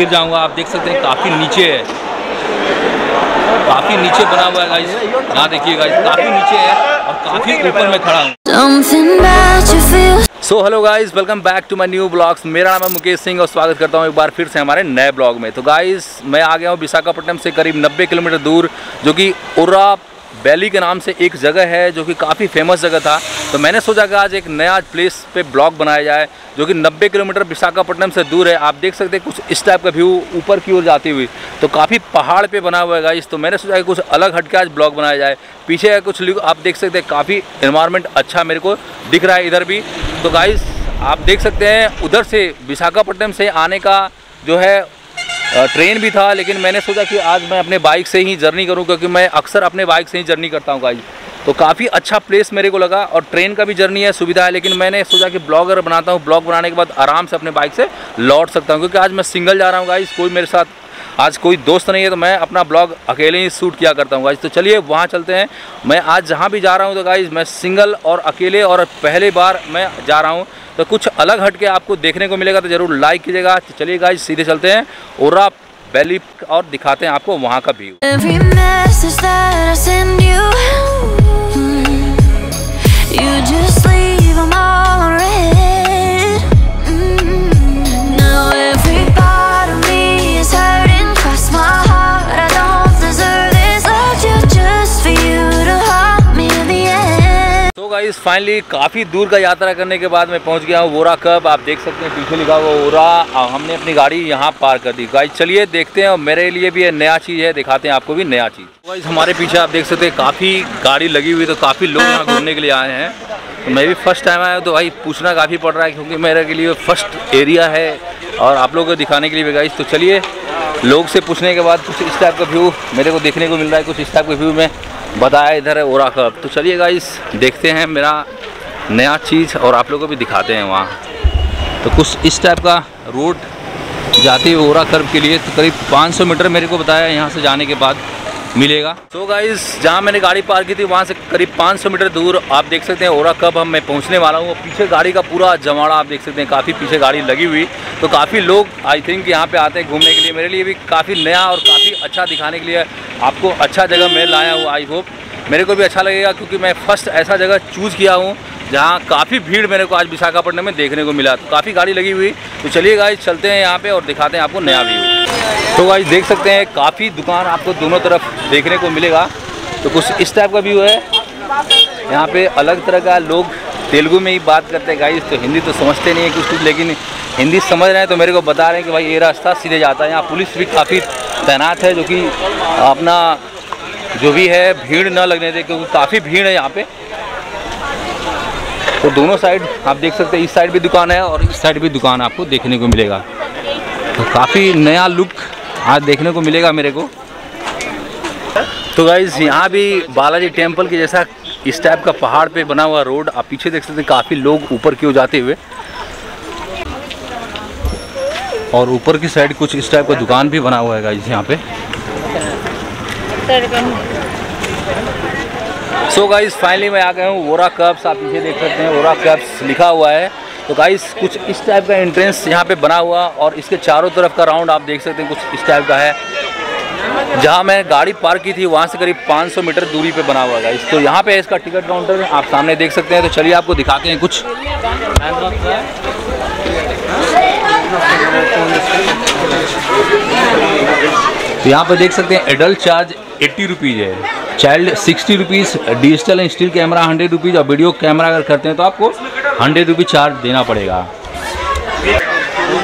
गिर जाऊँगा आप देख सकते हैं काफ़ी नीचे है। काफ़ी नीचे बना हुआ है गाइस यहाँ देखिए गाइस काफ़ी नीचे है और काफ़ी ऊपर में खड़ा हूँ। So hello guys welcome back to my new blogs मेरा नाम है मुकेश सिंह और स्वागत करता हूँ एक बार फिर से हमारे नए ब्लॉग में। तो गाइस मैं आ गया हूँ विशाखापट्टनम से करीब 90 किलोमीटर दूर जो कि उर्रा वैली के नाम से एक जगह है जो कि काफ़ी फ़ेमस जगह था। तो मैंने सोचा कि आज एक नया प्लेस पे ब्लॉग बनाया जाए, जो कि 90 किलोमीटर विशाखापट्टनम से दूर है। आप देख सकते हैं कुछ इस टाइप का व्यू ऊपर की ओर जाती हुई। तो काफ़ी पहाड़ पे बना हुआ है गाइस तो मैंने सोचा कि कुछ अलग हटके आज ब्लॉग बनाया जाए। पीछे है कुछ आप देख सकते हैं, काफ़ी इन्वायरमेंट अच्छा मेरे को दिख रहा है इधर भी। तो गाइस आप देख सकते हैं उधर से विशाखापट्टनम से आने का जो है ट्रेन भी था, लेकिन मैंने सोचा कि आज मैं अपने बाइक से ही जर्नी करूँ, क्योंकि मैं अक्सर अपने बाइक से ही जर्नी करता हूँ गाई तो काफ़ी अच्छा प्लेस मेरे को लगा, और ट्रेन का भी जर्नी है, सुविधा है, लेकिन मैंने सोचा कि ब्लॉगर बनाता हूँ। ब्लॉग बनाने के बाद आराम से अपने बाइक से लौट सकता हूँ, क्योंकि आज मैं सिंगल जा रहा हूँ गाइज़ कोई मेरे साथ आज कोई दोस्त नहीं है तो मैं अपना ब्लॉग अकेले ही शूट किया करता हूँ गाइज़ तो चलिए, वहाँ चलते हैं। मैं आज जहाँ भी जा रहा हूँ तो गाइज़ मैं सिंगल और अकेले और पहले बार मैं जा रहा हूँ। तो कुछ अलग हट के आपको देखने को मिलेगा तो ज़रूर लाइक कीजिएगा। तो चलिए गाइज़ सीधे चलते हैं ओरा वैली और दिखाते हैं आपको वहाँ का व्यू तो गाइस फाइनली काफ़ी दूर का यात्रा करने के बाद मैं पहुँच गया हूँ वोरा कब? आप देख सकते हैं पीछे लिखा हुआ ओरा आ, हमने अपनी गाड़ी यहाँ पार कर दी। गाइस चलिए देखते हैं और मेरे लिए भी ये नया चीज़ है दिखाते हैं आपको भी नया चीज़। गाइस हमारे पीछे आप देख सकते हैं काफ़ी गाड़ी लगी हुई तो काफ़ी लोग यहाँ घूमने के लिए आए हैं। तो मैं भी फ़र्स्ट टाइम आया तो भाई पूछना काफ़ी पड़ रहा है क्योंकि मेरे के लिए फ़र्स्ट एरिया है और आप लोगों को दिखाने के लिए भी गाइस तो चलिए लोग से पूछने के बाद कुछ इस टाइप का व्यू मेरे को देखने को मिल रहा है कुछ इस टाइप का व्यू में। बताया इधर है ओरा क्लब तो चलिए गाइस देखते हैं मेरा नया चीज़ और आप लोगों को भी दिखाते हैं वहाँ। तो कुछ इस टाइप का रोड जाती है ओरा कर्व के लिए। तो करीब 500 मीटर मेरे को बताया यहाँ से जाने के बाद। मिलेगा। तो गाइस जहाँ मैंने गाड़ी पार्क की थी, वहाँ से करीब 500 मीटर दूर आप देख सकते हैं ओरा कब हम मैं पहुँचने वाला हूँ। पीछे गाड़ी का पूरा जमाड़ा आप देख सकते हैं, काफ़ी पीछे गाड़ी लगी हुई। तो काफ़ी लोग आई थिंक यहाँ पे आते हैं घूमने के लिए। मेरे लिए भी काफ़ी नया और काफ़ी अच्छा दिखाने के लिए आपको अच्छा जगह मैं लाया हूँ आई होप मेरे को भी अच्छा लगेगा, क्योंकि मैं फ़र्स्ट ऐसा जगह चूज़ किया हूँ, जहाँ काफ़ी भीड़ मेरे को आज विशाखापट्टनम में देखने को मिला। तो काफ़ी गाड़ी लगी हुई। तो चलिए गाइस चलते हैं यहाँ पर और दिखाते हैं आपको नया व्यू तो गाइस देख सकते हैं, काफ़ी दुकान आपको दोनों तरफ़ देखने को मिलेगा। तो कुछ इस टाइप का व्यू है। यहाँ पे अलग तरह का लोग तेलुगु में ही बात करते हैं गाइस तो हिंदी तो समझते नहीं है कुछ कुछ, लेकिन हिंदी समझ रहे हैं तो मेरे को बता रहे हैं कि भाई ये रास्ता सीधे जाता है। यहाँ पुलिस भी काफ़ी तैनात है, जो कि अपना जो भी है, भीड़ न लगने दे, क्योंकि काफ़ी भीड़ है यहाँ पे। तो दोनों साइड आप देख सकते हैं, इस साइड भी दुकान है और इस साइड भी दुकान आपको देखने को मिलेगा। तो काफ़ी नया लुक आज देखने को मिलेगा मेरे को। तो गाइज़ यहाँ भी बालाजी टेंपल के जैसा इस टाइप का पहाड़ पे बना हुआ रोड आप पीछे देख सकते हैं, काफ़ी लोग ऊपर की ओर जाते हुए। और ऊपर की साइड कुछ इस टाइप का दुकान भी बना हुआ है गाइज़ यहाँ पे। सो गाइज़ फाइनली मैं आ गया हूँ वोरा कप्स आप पीछे देख सकते हैं वोरा कप्स लिखा हुआ है। तो गाइस कुछ इस टाइप का एंट्रेंस यहाँ पे बना हुआ और इसके चारों तरफ़ का राउंड आप देख सकते हैं कुछ इस टाइप का है। जहाँ मैं गाड़ी पार्क की थी, वहाँ से करीब 500 मीटर दूरी पे बना हुआ गाइस तो यहाँ पे इसका टिकट काउंटर आप सामने देख सकते हैं। तो चलिए आपको दिखाते हैं कुछ। तो यहाँ पर देख सकते हैं एडल्ट चार्ज एट्टी रुपीज़ है। Child sixty rupees digital and still camera hundred rupees और वीडियो कैमरा अगर करते हैं तो आपको हंड्रेड रुपीज़ चार्ज देना पड़ेगा।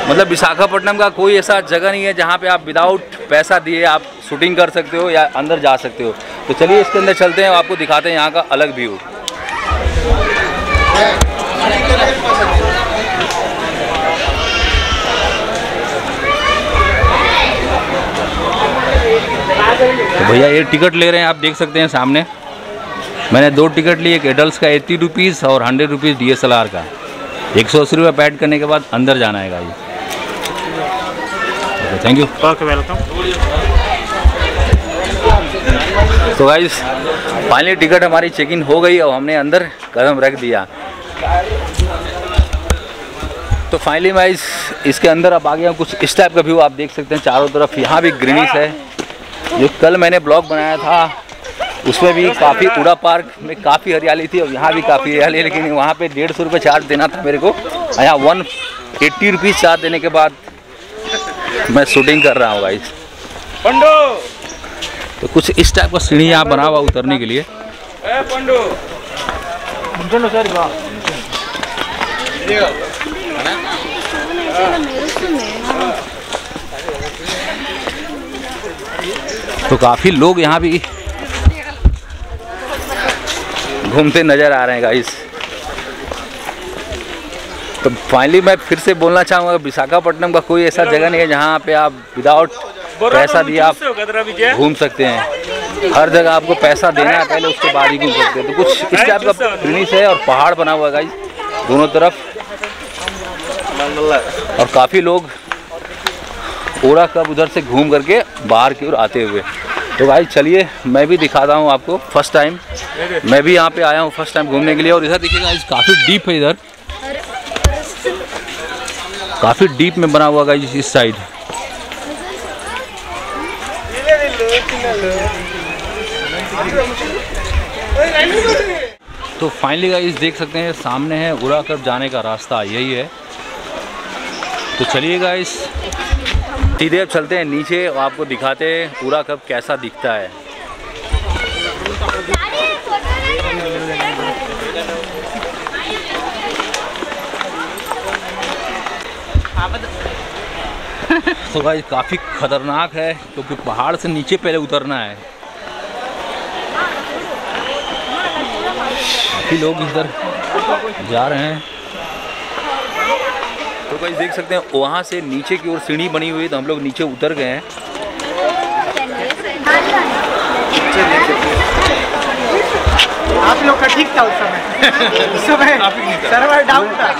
मतलब विशाखापट्टनम का कोई ऐसा जगह नहीं है जहाँ पे आप विदाउट पैसा दिए आप शूटिंग कर सकते हो या अंदर जा सकते हो। तो चलिए इसके अंदर चलते हैं आपको दिखाते हैं यहाँ का अलग व्यू तो भैया ये टिकट ले रहे हैं आप देख सकते हैं सामने। मैंने दो टिकट लिए एक एडल्ट का एट्टी रुपीज़ और हंड्रेड रुपीज़ डी का। एक सौ अस्सी रुपये पैड करने के बाद अंदर जाना है okay thank you okay welcome तो गाइस फाइनली टिकट हमारी चेक इन हो गई और हमने अंदर कदम रख दिया। तो फाइनली मैं इस इसके अंदर अब आ गया कुछ इस टाइप का व्यू आप देख सकते हैं। चारों तरफ़ यहाँ भी ग्रीनिश है। जो कल मैंने ब्लॉग बनाया था। उसमें भी काफ़ी उड़ा पार्क में काफ़ी हरियाली थी और यहाँ भी काफ़ी हरियाली है लेकिन वहाँ पे डेढ़ सौ रुपये चार्ज देना था मेरे को। यहाँ वन एट्टी रुपीज़ चार्ज देने के बाद मैं शूटिंग कर रहा हूँ भाई पंडो! तो कुछ इस टाइप का सीढ़ी यहाँ बना हुआ उतरने के लिए। ए तो काफ़ी लोग यहाँ भी घूमते नज़र आ रहे हैं गाइस तो फाइनली मैं फिर से बोलना चाहूँगा विशाखापट्टनम का कोई ऐसा जगह नहीं है जहाँ पे आप विदाउट पैसा दिए आप घूम सकते हैं। हर जगह आपको पैसा देना है पहले उसके बाद ही घूम सकते हैं। तो कुछ इस टाइप का फिनिश है और पहाड़ बना हुआ है गाइस दोनों तरफ़। और काफ़ी लोग ओरा कब उधर से घूम करके बाहर की ओर आते हुए। तो भाई चलिए, मैं भी दिखाता हूँ आपको फ़र्स्ट टाइम मैं भी यहाँ पे आया हूँ फ़र्स्ट टाइम घूमने के लिए और इधर देखिएगा इस काफ़ी डीप है इधर। काफ़ी डीप में बना हुआ गाइस इस साइड तो फाइनली गाइस देख सकते हैं, सामने है उड़ा कब जाने का रास्ता, यही है। तो चलिए गाइस सीधे अब चलते हैं नीचे और आपको दिखाते हैं पूरा कब कैसा दिखता है। तो भाई, काफ़ी खतरनाक है, क्योंकि पहाड़ से नीचे पहले उतरना है। काफ़ी लोग इधर जा रहे हैं। तो भाई देख सकते हैं वहाँ से नीचे की ओर सीढ़ी बनी हुई है तो हम लोग नीचे उतर गए हैं। आप लोग का ठीक था उस समय। उस समय सर्वर डाउन था।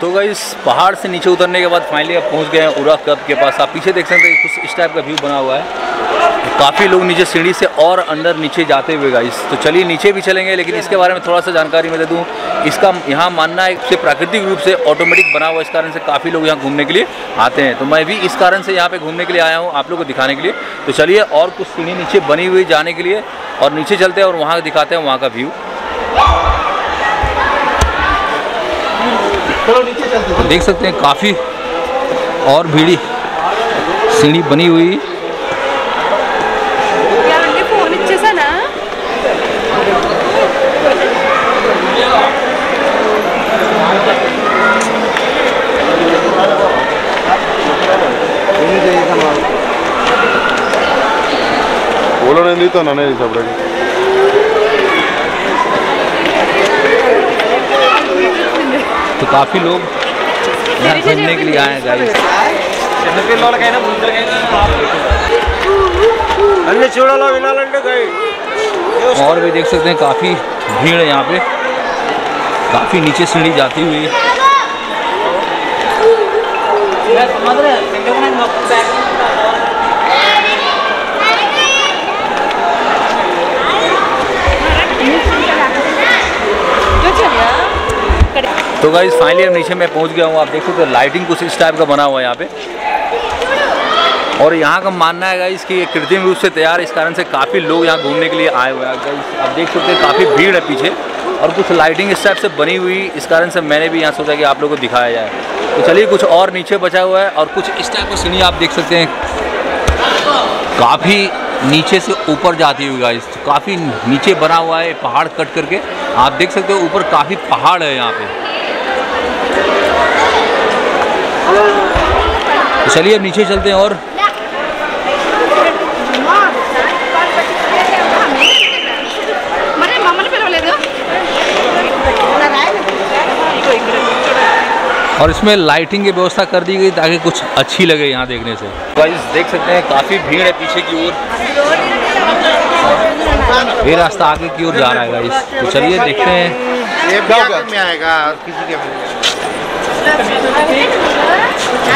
तो इस पहाड़ से नीचे उतरने के बाद फाइनली अब पहुँच गए हैं उरा कब के पास। आप पीछे देख सकते हैं कुछ इस टाइप का व्यू बना हुआ है। काफ़ी लोग नीचे सीढ़ी से और अंदर नीचे जाते हुए गाइस तो चलिए नीचे भी चलेंगे लेकिन इसके बारे में थोड़ा सा जानकारी मैं दे दूँ। इसका यहाँ मानना है से प्राकृतिक रूप से ऑटोमेटिक बना हुआ इस कारण से काफ़ी लोग यहाँ घूमने के लिए आते हैं। तो मैं भी इस कारण से यहाँ पे घूमने के लिए आया हूँ आप लोग को दिखाने के लिए। तो चलिए और कुछ सीढ़ी नीचे बनी हुई जाने के लिए और नीचे चलते हैं और वहाँ दिखाते हैं वहाँ का व्यू देख सकते हैं काफ़ी और भीड़ी सीढ़ी बनी हुई। ಖಂಡಿತ ನಾನೇ ಸಾಬ್ರೆ तो, तो काफ़ी लोग यहाँ घूमने के लिए आए हैं गाइस और भी देख सकते हैं काफ़ी भीड़ है यहाँ पे। काफ़ी नीचे सीढ़ी जाती हुई तो गाइस फाइनली अब नीचे मैं पहुँच गया हूँ। आप देख हो लाइटिंग कुछ इस टाइप का बना हुआ है यहाँ पे। और यहाँ का मानना है गाइस कि ये कृत्रिम रूप से तैयार इस कारण से काफ़ी लोग यहाँ घूमने के लिए आए हुए हैं। गाइस आप देख सकते हैं काफ़ी भीड़ है पीछे और कुछ लाइटिंग इस टाइप से बनी हुई, इस कारण से मैंने भी यहाँ सोचा कि आप लोगों को दिखाया जाए। तो चलिए, कुछ और नीचे बचा हुआ है और कुछ इस टाइप का सीढ़ी आप देख सकते हैं। काफ़ी नीचे से ऊपर जाती हुई गाइस तो काफ़ी नीचे बना हुआ है, पहाड़ कट करके। आप देख सकते हो, ऊपर काफ़ी पहाड़ है यहाँ पे। तो चलिए अब नीचे चलते हैं और। और इसमें लाइटिंग की व्यवस्था कर दी गई ताकि कुछ अच्छी लगे यहाँ देखने से। गाइस देख सकते हैं काफ़ी भीड़ है पीछे की ओर। ये रास्ता आगे की ओर जा रहा है गाइस तो चलिए देखते हैं। आएगा किसी के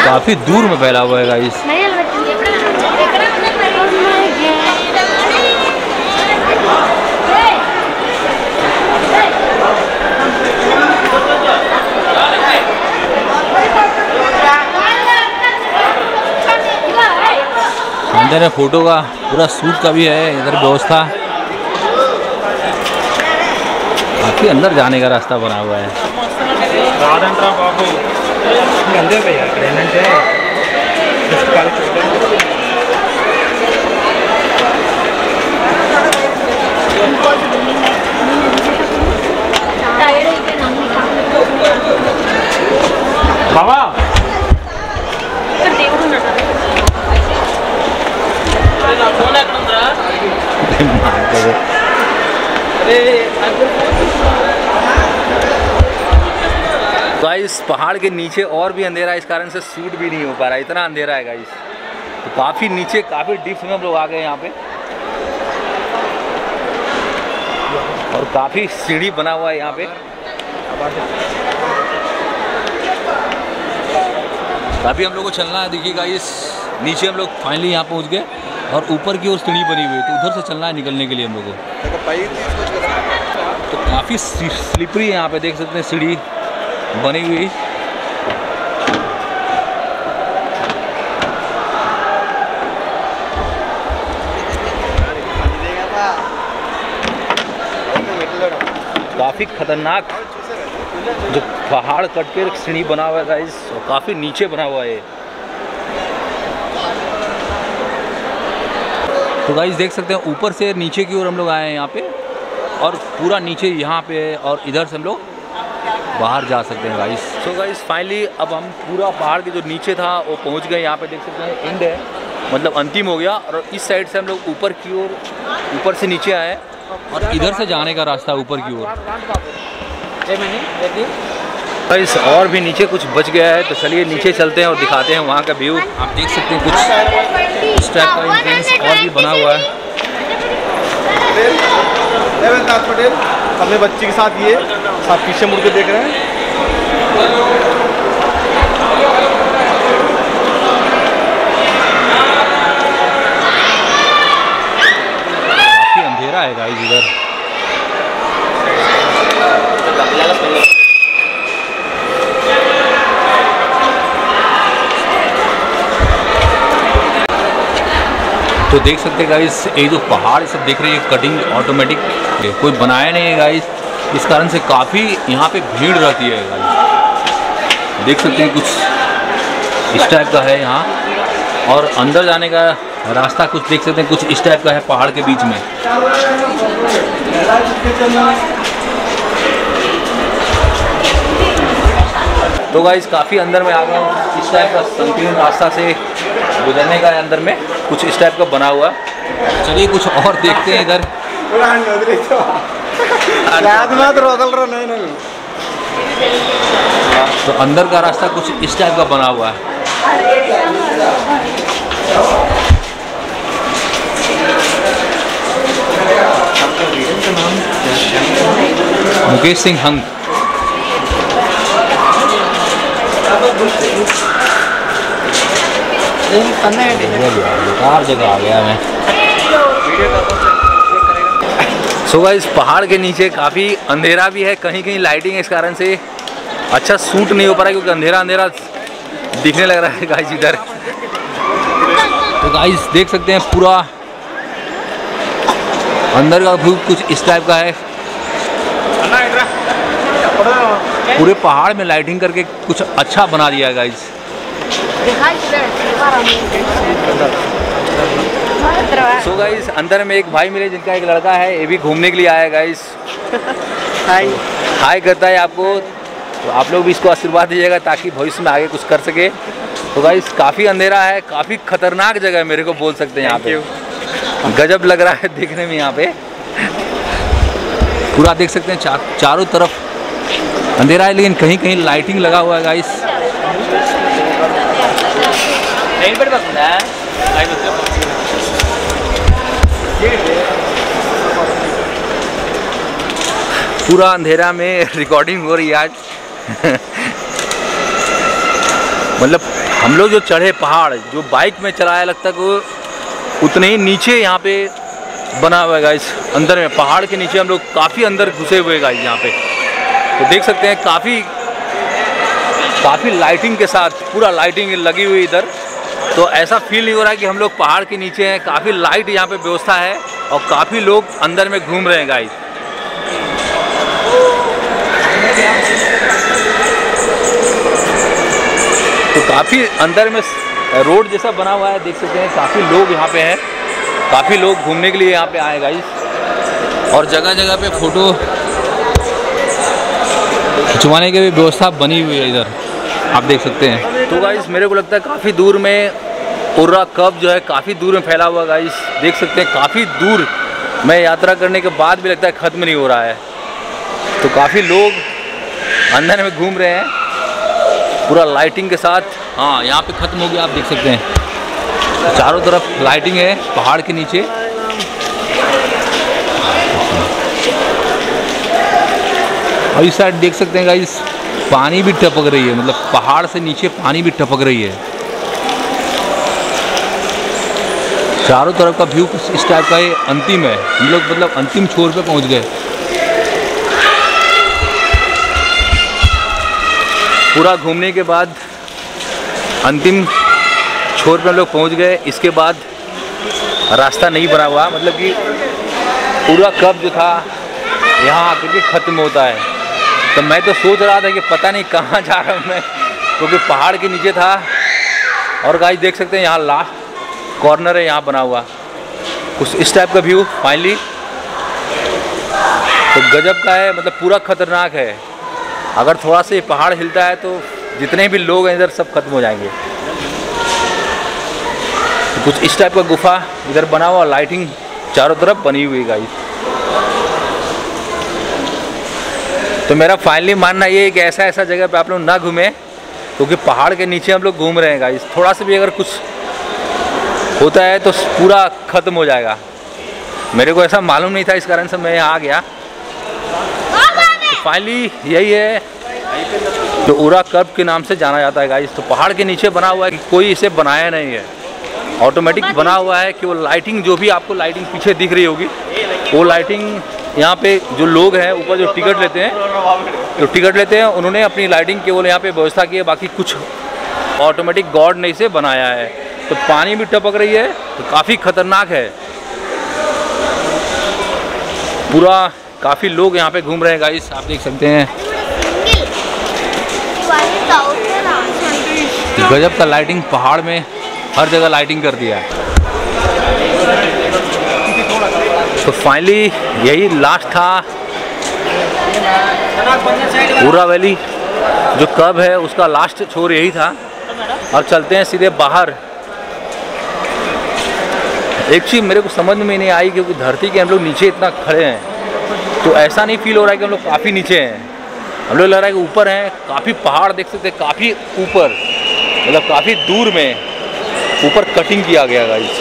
काफ़ी दूर में फैला हुआ है गाइस अंदर है फ़ोटो का, पूरा सूट का भी है, इधर व्यवस्था। काफ़ी अंदर जाने का रास्ता बना हुआ है। రాదంట్రా బాబు. అంతే భయ్య అక్కడ ఏంటంటే गाइस पहाड़ के नीचे और भी अंधेरा है इस कारण से शूट भी नहीं हो पा रहा इतना अंधेरा है गाइस तो काफ़ी नीचे काफ़ी डिप्स में हम लोग आ गए यहाँ पे। और काफ़ी सीढ़ी बना हुआ है यहाँ पे। अभी हम लोग को चलना है देखिए गाइस नीचे हम लोग फाइनली यहाँ पहुँच गए और ऊपर की ओर सीढ़ी बनी हुई है तो उधर से चलना है निकलने के लिए हम लोग को। तो काफ़ी स्लिपरी है यहाँ पे देख सकते हैं सीढ़ी। बनी हुई। काफ़ी खतरनाक जो पहाड़ कट के सीढ़ी बना हुआ है गाइस और काफ़ी नीचे बना हुआ है। तो गाइस देख सकते हैं, ऊपर से नीचे की ओर हम लोग आए हैं यहाँ पे, और पूरा नीचे यहाँ पे है, और इधर से हम लोग बाहर जा सकते हैं गाइस सो गाइस फाइनली अब हम पूरा पहाड़ के जो नीचे था वो पहुँच गए। यहाँ पे देख सकते हैं एंड है। मतलब अंतिम हो गया। और इस साइड से हम लोग ऊपर की ओर ऊपर से नीचे आए। और इधर से जाने का रास्ता ऊपर की ओर। गाइस और भी नीचे कुछ बच गया है। तो चलिए नीचे चलते हैं और दिखाते हैं वहाँ का व्यू आप देख सकते हैं कुछ इस टाइप का इंट्रेंस और भी बना हुआ है। अपने बच्चे के साथ ये आप पीछे मुड़ के देख रहे हैं। इधर। तो देख सकते हैं गाइस ये जो पहाड़ सब देख रहे हैं कटिंग ऑटोमेटिक कोई बनाया नहीं है गाइस इस कारण से काफ़ी यहाँ पे भीड़ रहती है गाइस देख सकते हैं कुछ इस टाइप का है यहाँ. और अंदर जाने का रास्ता कुछ देख सकते हैं, कुछ इस टाइप का है पहाड़ के बीच में. तो गाइस काफ़ी अंदर में आ गया हूँ. इस टाइप का संकीर्ण रास्ता से गुजरने का है अंदर में. कुछ इस टाइप का बना हुआ. चलिए कुछ और देखते हैं इधर. तो। अंदर का रास्ता कुछ इस टाइप का बना हुआ है। मुकेश सिंह हंग। बेकार जगह आ गया मैं। सो गाइस पहाड़ के नीचे काफ़ी अंधेरा भी है। कहीं कहीं लाइटिंग है इस कारण से अच्छा सूट नहीं हो पा रहा क्योंकि अंधेरा अंधेरा दिखने लग रहा है गाइस इधर। तो गाइस देख सकते हैं पूरा अंदर का व्यू कुछ इस टाइप का है। पूरे पहाड़ में लाइटिंग करके कुछ अच्छा बना दिया है गाइस सो गाइस अंदर में एक भाई मिले जिनका एक लड़का है ये भी घूमने के लिए आया है गाइस हाय हाय करता है आपको. तो आप लोग भी इसको आशीर्वाद दीजिएगा ताकि भविष्य में आगे कुछ कर सके. तो गाइस काफ़ी अंधेरा है काफ़ी खतरनाक जगह है मेरे को बोल सकते हैं यहाँ पे. गजब लग रहा है देखने में यहाँ पे. पूरा देख सकते हैं चा, चारों तरफ़ अंधेरा है लेकिन कहीं कहीं लाइटिंग लगा हुआ है गाइस पूरा अंधेरा में रिकॉर्डिंग हो रही है आज। मतलब हम लोग जो चढ़े पहाड़, जो बाइक में चलाया, लगता है वो उतने ही नीचे यहाँ पे बना हुआ है गाइस अंदर में, पहाड़ के नीचे हम लोग काफ़ी अंदर घुसे हुए गाइस यहाँ पे। तो देख सकते हैं, काफ़ी काफ़ी लाइटिंग के साथ, पूरा लाइटिंग लगी हुई इधर। तो ऐसा फील नहीं हो रहा है कि हम लोग पहाड़ के नीचे हैं। काफ़ी लाइट यहाँ पे व्यवस्था है और काफ़ी लोग अंदर में घूम रहे हैं गाइस तो काफ़ी अंदर में रोड जैसा बना हुआ है, देख सकते हैं। काफ़ी लोग यहाँ पे हैं। काफ़ी लोग घूमने के लिए यहाँ पे आए गाइस और जगह जगह पे फ़ोटो खिंचवाने की भी व्यवस्था बनी हुई है इधर। आप देख सकते हैं। तो गाइस मेरे को लगता है काफ़ी दूर में पूरा कब जो है, काफ़ी दूर में फैला हुआ गाइस देख सकते हैं, काफ़ी दूर मैं यात्रा करने के बाद भी लगता है ख़त्म नहीं हो रहा है। तो काफ़ी लोग अंदर में घूम रहे हैं। पूरा लाइटिंग के साथ। हाँ यहाँ पे ख़त्म हो गया, आप देख सकते हैं। चारों तरफ़ लाइटिंग है, पहाड़ के नीचे। और इस साइड देख सकते हैं गाइस पानी भी टपक रही है मतलब पहाड़ से नीचे पानी भी टपक रही है। चारों तरफ़ का व्यू कुछ इस टाइप का ये अंतिम है। हम लोग मतलब अंतिम छोर पे पहुँच गए। पूरा घूमने के बाद अंतिम छोर पे हम लोग पहुँच गए। इसके बाद रास्ता नहीं बना हुआ। मतलब कि पूरा कब जो था, यहाँ आकर के ख़त्म होता है। तो मैं तो सोच रहा था कि पता नहीं कहाँ जा रहा हूँ मैं, क्योंकि तो पहाड़ के नीचे था। और गाइस देख सकते हैं, यहाँ लास्ट कॉर्नर है, यहाँ बना हुआ। कुछ इस टाइप का व्यू फाइनली तो गजब का है मतलब पूरा खतरनाक है। अगर थोड़ा सा पहाड़ हिलता है तो जितने भी लोग हैं इधर सब खत्म हो जाएँगे। तो कुछ इस टाइप का गुफा इधर बना हुआ लाइटिंग चारों तरफ़ बनी हुई गाइस तो मेरा फाइनली मानना ये है कि ऐसा ऐसा जगह पे आप लोग ना घूमें, क्योंकि तो पहाड़ के नीचे हम लोग घूम रहे हैं गाइस थोड़ा सा भी अगर कुछ होता है तो पूरा ख़त्म हो जाएगा। मेरे को ऐसा मालूम नहीं था, इस कारण से मैं यहाँ आ गया। फाइनली यही है। जो उरा कर्व के नाम से जाना जाता है गाइस तो पहाड़ के नीचे बना हुआ है कि कोई इसे बनाया नहीं है। ऑटोमेटिक बना हुआ है कि वो लाइटिंग जो भी आपको लाइटिंग पीछे दिख रही होगी वो लाइटिंग यहाँ पे जो लोग हैं ऊपर जो टिकट लेते हैं जो टिकट लेते हैं उन्होंने अपनी लाइटिंग केवल यहाँ पे व्यवस्था की है बाकी कुछ ऑटोमेटिक गॉड ने इसे बनाया है। तो पानी भी टपक रही है तो काफ़ी खतरनाक है। पूरा काफ़ी लोग यहाँ पे घूम रहे हैं गाइस आप देख सकते हैं। गजब का लाइटिंग पहाड़ में, हर जगह लाइटिंग कर दिया है। तो फाइनली यही लास्ट था पूरा वैली जो कब है, उसका लास्ट छोर यही था। और चलते हैं सीधे बाहर। एक चीज़ मेरे को समझ में नहीं आई, क्योंकि धरती के हम लोग नीचे इतना खड़े हैं। तो ऐसा नहीं फील हो रहा है कि हम लोग काफ़ी नीचे हैं। हम लोग लग रहा है कि ऊपर हैं, काफ़ी पहाड़ देख सकते हैं, काफ़ी ऊपर मतलब काफ़ी दूर में ऊपर कटिंग किया गया गाइस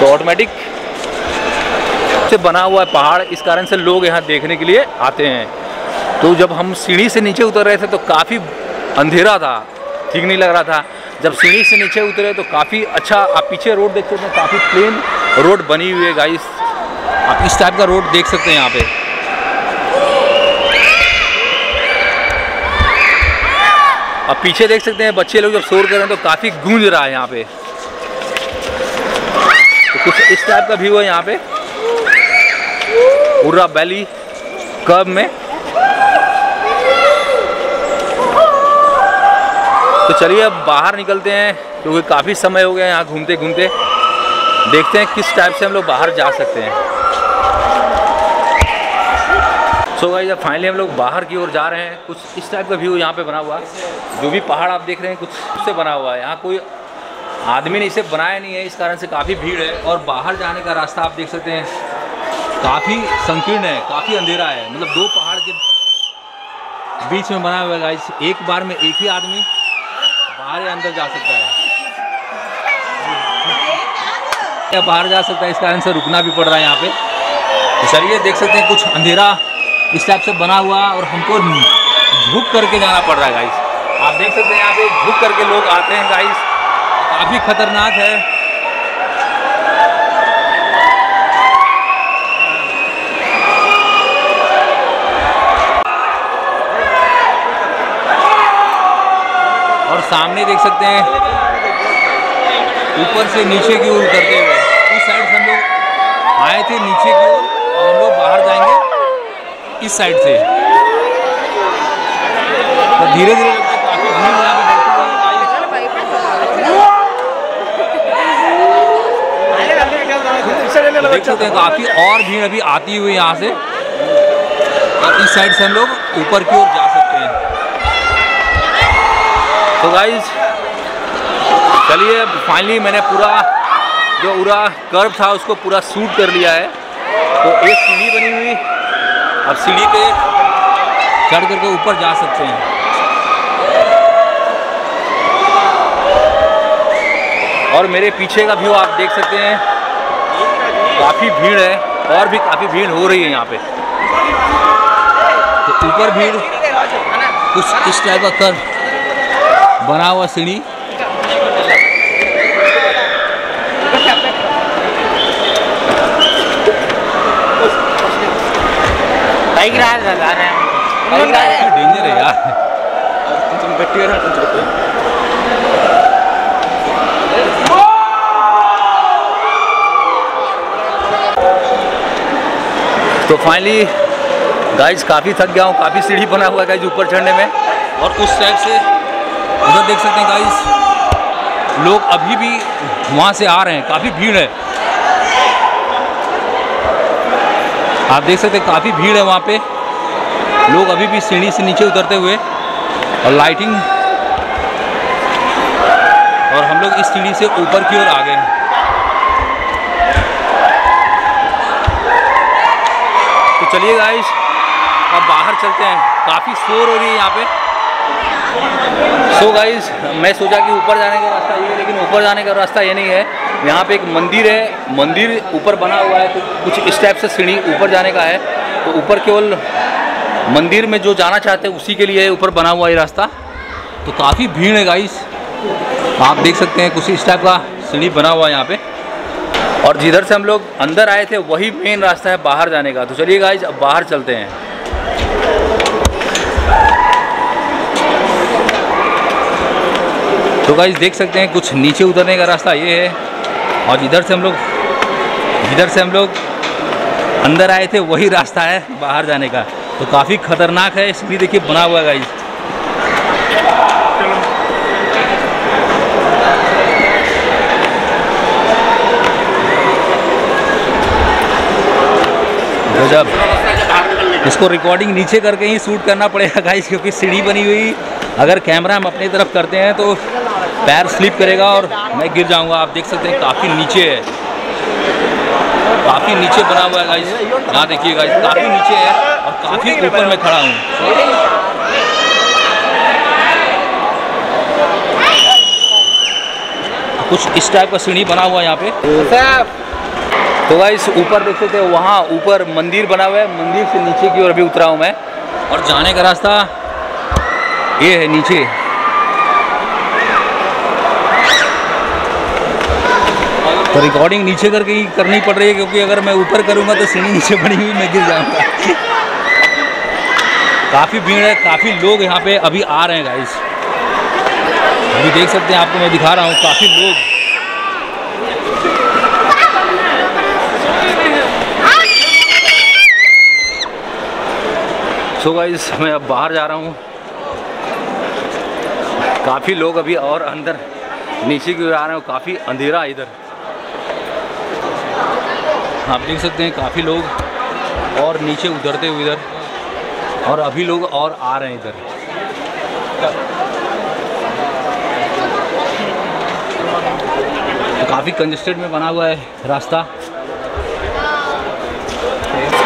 तो ऑटोमेटिक से बना हुआ है पहाड़, इस कारण से लोग यहाँ देखने के लिए आते हैं। तो जब हम सीढ़ी से नीचे उतर रहे थे तो काफ़ी अंधेरा था, ठीक नहीं लग रहा था। जब सीढ़ी से नीचे उतरे तो काफ़ी अच्छा आप पीछे रोड देख सकते हैं, काफ़ी प्लेन रोड बनी हुई है गाइस आप इस टाइप का रोड देख सकते हैं यहाँ पे। अब पीछे देख सकते हैं, बच्चे लोग जब शोर कर रहे हैं तो काफ़ी गूंज रहा है यहाँ पे। तो कुछ इस टाइप का व्यू है यहाँ पे। उर्रा वैली कब में। तो चलिए अब बाहर निकलते हैं, क्योंकि काफ़ी समय हो गया यहाँ घूमते घूमते देखते हैं किस टाइप से हम लोग बाहर जा सकते हैं। सो गाइस अब फाइनली हम लोग बाहर की ओर जा रहे हैं। कुछ इस टाइप का व्यू यहाँ पे बना हुआ है। जो भी पहाड़ आप देख रहे हैं, कुछ उससे बना हुआ है। यहाँ कोई आदमी ने इसे बनाया नहीं है, इस कारण से काफ़ी भीड़ है। और बाहर जाने का रास्ता आप देख सकते हैं। काफ़ी संकीर्ण है, काफ़ी अंधेरा है। मतलब दो पहाड़ के बीच में बना हुआ है एक बार में एक ही आदमी बाहर या अंदर जा सकता है। या बाहर जा सकता है, इस कारण से रुकना भी पड़ रहा है यहाँ पे। तो चलिए देख सकते हैं, कुछ अंधेरा इस टाइप से बना हुआ और हमको झुक करके जाना पड़ रहा है गाइस आप देख सकते हैं, यहाँ पे झुक करके लोग आते हैं गाइस काफ़ी खतरनाक है। और सामने देख सकते हैं, ऊपर से नीचे की ओर उतरते हुए। उस साइड से हम लोग आए थे नीचे की ओर, और हम लोग बाहर जाएँगे। इस साइड से। तो धीरे धीरे काफ़ी भीड़ यहाँ पे। देख सकते हैं। काफ़ी और भीड़ अभी आती हुई यहाँ से। और इस साइड से हम लोग ऊपर की ओर जा सकते हैं। तो गाइज़ चलिए फाइनली मैंने पूरा जो पूरा कर्व था उसको पूरा सूट कर लिया है। तो एक सीढ़ी बनी हुई। अब सीढ़ी पे चढ़ करके ऊपर जा सकते हैं। और मेरे पीछे का व्यू आप देख सकते हैं। काफ़ी भीड़ है, और भी काफ़ी भीड़ हो रही है यहाँ पे। तो ऊपर भीड़, कुछ इस टाइप का कर, बना हुआ सीढ़ी। डेंजर है यार तो फाइनली गाइज़ काफ़ी थक गया हूँ काफ़ी सीढ़ी बना हुआ है गाइज़ ऊपर चढ़ने में। और उस साइड से उधर देख सकते हैं गाइज़ लोग अभी भी वहाँ से आ रहे हैं काफ़ी भीड़ है। आप देख सकते हैं, काफ़ी भीड़ है वहाँ पे। लोग अभी भी सीढ़ी से नीचे उतरते हुए और लाइटिंग और हम लोग इस सीढ़ी से ऊपर की ओर आ गए हैं। तो चलिए गाइस अब बाहर चलते हैं। काफ़ी शोर हो रही है यहाँ पे। सो so गाइस मैं सोचा कि ऊपर जाने का रास्ता ये है, लेकिन ऊपर जाने का रास्ता ये नहीं है। यहाँ पे एक मंदिर है, मंदिर ऊपर बना हुआ है तो कुछ इस टाइप से सीढ़ी ऊपर जाने का है। तो ऊपर केवल मंदिर में जो जाना चाहते हैं, उसी के लिए ऊपर बना हुआ ये रास्ता। तो काफ़ी भीड़ है गाइस आप देख सकते हैं, कुछ इस टाइप का सीढ़ी बना हुआ है यहाँ पे। और जिधर से हम लोग अंदर आए थे, वही मेन रास्ता है बाहर जाने का। तो चलिए गाइज़ अब बाहर चलते हैं। तो गाइज़ देख सकते हैं, कुछ नीचे उतरने का रास्ता ये है। और जिधर से हम लोग जिधर से हम लोग अंदर आए थे, वही रास्ता है बाहर जाने का। तो काफ़ी खतरनाक है इसलिए देखिए बना हुआ है गजब। इसको रिकॉर्डिंग नीचे करके ही शूट करना पड़ेगा गाइस क्योंकि सीढ़ी बनी हुई। अगर कैमरा हम अपनी तरफ़ करते हैं तो पैर स्लिप करेगा और मैं गिर जाऊँगा। आप देख सकते हैं, काफ़ी नीचे है। काफ़ी नीचे बना हुआ है गाइस यहाँ देखिए गाइस काफ़ी नीचे है और काफ़ी ऊपर में खड़ा हूँ। कुछ इस टाइप का सीढ़ी बना हुआ है यहाँ पे। तो गाइस ऊपर देख सकते हो, वहाँ ऊपर मंदिर बना हुआ है। मंदिर से नीचे की ओर अभी उतरा हूँ मैं। और जाने का रास्ता ये है नीचे। तो रिकॉर्डिंग नीचे करके ही करनी पड़ रही है, क्योंकि अगर मैं ऊपर करूँगा तो सीढ़ी नीचे बनी हुई मैं गिर जाऊँगा। काफ़ी भीड़ है, काफ़ी लोग यहाँ पे अभी आ रहे हैं गाइस अभी देख सकते हैं आपको मैं दिखा रहा हूँ, काफ़ी लोग। सो गाइस मैं अब बाहर जा रहा हूँ। काफ़ी लोग अभी और अंदर नीचे की ओर आ रहे हैं काफ़ी अंधेरा इधर। आप देख सकते हैं काफ़ी लोग और नीचे उतरते हुए इधर और अभी लोग और आ रहे हैं इधर। काफ़ी कंजेस्टेड में बना हुआ है रास्ता।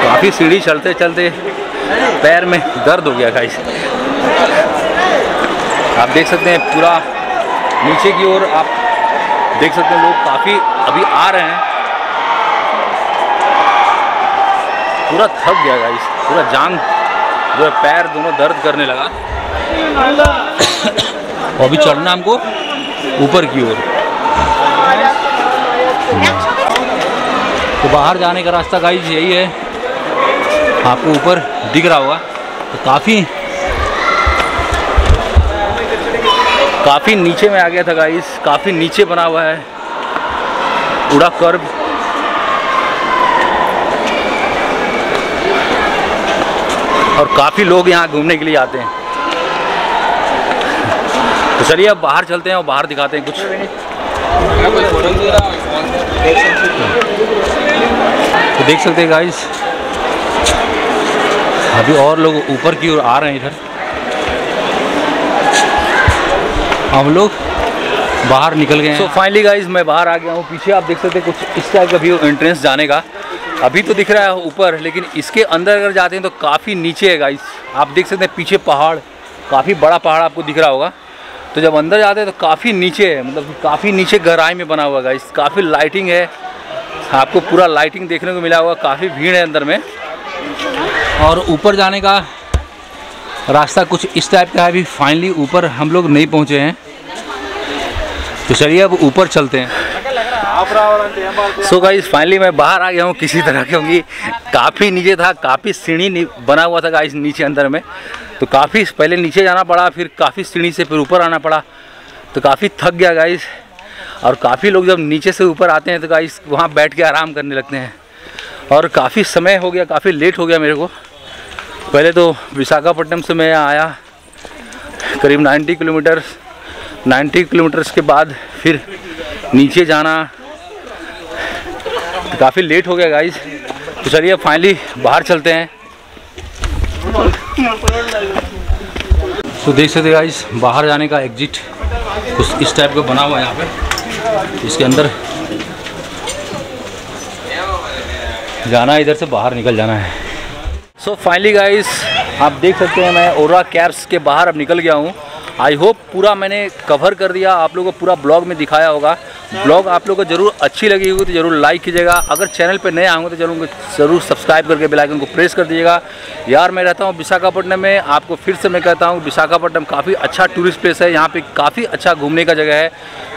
काफ़ी सीढ़ी चलते चलते पैर में दर्द हो गया गाइस आप देख सकते हैं पूरा नीचे की ओर आप देख सकते हैं लोग काफ़ी अभी आ रहे हैं। पूरा थक गया गाइस पूरा जान जो है, पैर दोनों दर्द करने लगा। और अभी चढ़ना हमको, ऊपर की ओर। तो बाहर जाने का रास्ता गाइस यही है। आपको ऊपर दिख रहा होगा तो काफ़ी काफ़ी नीचे में आ गया था गाइस काफ़ी नीचे बना हुआ है। उड़ा कर्व और काफ़ी लोग यहाँ घूमने के लिए आते हैं। तो चलिए अब बाहर चलते हैं और बाहर दिखाते हैं कुछ। तो देख सकते हैं गाइस अभी और लोग ऊपर की ओर आ रहे हैं इधर। हम लोग बाहर निकल गए हैं। सो फाइनली गाइस मैं बाहर आ गया हूँ। पीछे आप देख सकते हैं कुछ इस टाइप का व्यू एंट्रेंस जाने का। अभी तो दिख रहा है ऊपर, लेकिन इसके अंदर अगर जाते हैं तो काफ़ी नीचे है गाइस आप देख सकते हैं पीछे पहाड़, काफ़ी बड़ा पहाड़ आपको दिख रहा होगा। तो जब अंदर जाते हैं तो काफ़ी नीचे है मतलब काफ़ी नीचे गहराई में बना हुआ गाइस काफ़ी लाइटिंग है। आपको पूरा लाइटिंग देखने को मिला हुआ काफ़ी भीड़ है अंदर में। और ऊपर जाने का रास्ता कुछ इस टाइप का है, अभी फाइनली ऊपर हम लोग नहीं पहुँचे हैं। तो चलिए अब ऊपर चलते हैं। सो गाइस फाइनली मैं बाहर आ गया हूँ, किसी तरह क्योंकि काफ़ी नीचे था, काफ़ी सीढ़ी बना हुआ था गाइस नीचे अंदर में। तो काफ़ी पहले नीचे जाना पड़ा, फिर काफ़ी सीढ़ी से फिर ऊपर आना पड़ा। तो काफ़ी थक गया गाइस और काफ़ी लोग जब नीचे से ऊपर आते हैं तो गाइस वहाँ बैठ के आराम करने लगते हैं। और काफ़ी समय हो गया, काफ़ी लेट हो गया मेरे को। पहले तो विशाखापट्टनम से मैं आया, करीब 90 किलोमीटर 90 किलोमीटर्स के बाद फिर नीचे जाना काफ़ी लेट हो गया गाइस तो चलिए फाइनली बाहर चलते हैं। तो देख सकते गाइस बाहर जाने का एग्जिट कुछ इस टाइप का बना हुआ है यहाँ पे। इसके अंदर जाना है, इधर से बाहर निकल जाना है। सो फाइनली गाइस आप देख सकते हैं, मैं ओरा कैब्स के बाहर अब निकल गया हूँ। आई होप पूरा मैंने कवर कर दिया, आप लोगों को पूरा ब्लॉग में दिखाया होगा। ब्लॉग आप लोगों को ज़रूर अच्छी लगी होगी तो ज़रूर लाइक कीजिएगा। अगर चैनल पे नए आएँगे तो ज़रूर ज़रूर सब्सक्राइब करके बेल आइकन को प्रेस कर दीजिएगा। यार, मैं रहता हूँ विशाखापट्टनम में। आपको फिर से मैं कहता हूँ, विशाखापट्टनम काफ़ी अच्छा टूरिस्ट प्लेस है। यहाँ पे काफ़ी अच्छा घूमने का जगह है।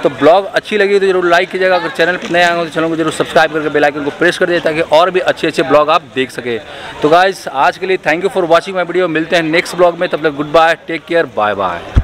तो ब्लॉग अच्छी लगी तो ज़रूर लाइक कीजिएगा। अगर चैनल पर नए आएँगे तो चैनल को ज़रूर सब्सक्राइब करके बेल आइकन को प्रेस कर दीजिए, ताकि और भी अच्छे अच्छे ब्लॉग आप देख सके। तो गाइज़ आज के लिए thank you for watching my video मिलते हैं नेक्स्ट ब्लॉग में। तब तक goodbye take care bye bye